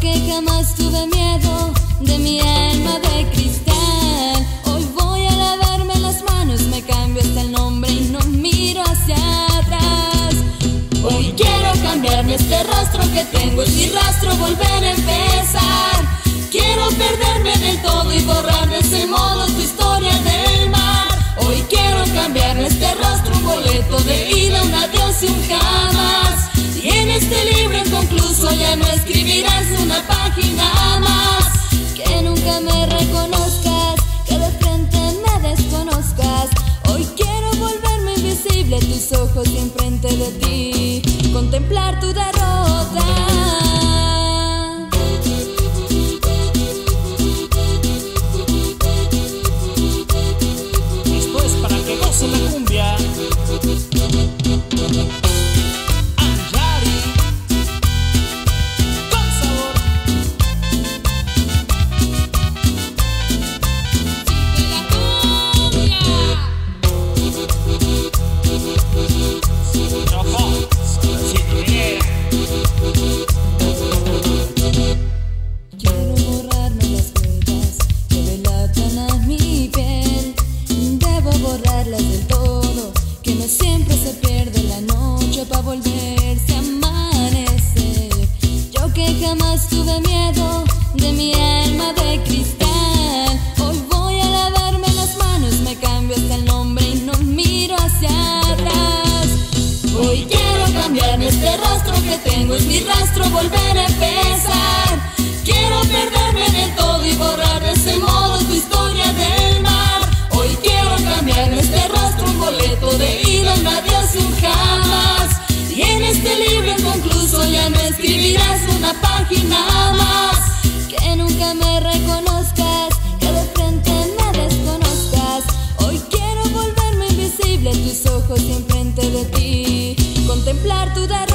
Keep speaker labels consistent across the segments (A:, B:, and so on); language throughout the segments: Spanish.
A: porque jamás tuve miedo de mi alma de cristal. Hoy voy a lavarme las manos, me cambio hasta el nombre y no miro hacia atrás. Hoy quiero cambiarme este rastro que tengo y mi rastro volver a empezar. Quiero perderme del todo y borrar de ese modo tu historia del mar. Hoy quiero cambiarme este rastro, un boleto de ida, un adiós y un jamás. Y en este libro no escribirás una página más. Que nunca me reconozcas, que de frente me desconozcas. Hoy quiero volverme invisible, tus ojos y enfrente de ti, contemplar tu derrota. Hoy quiero cambiarme este rastro que tengo, es mi rastro, volver a empezar. Quiero perderme de todo y borrar de ese modo tu historia del mar. Hoy quiero cambiar este rastro templar tu derrota.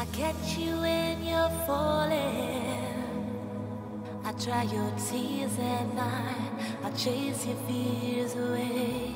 A: I catch you when you're falling.
B: I
A: dry your tears at night. I chase your fears away.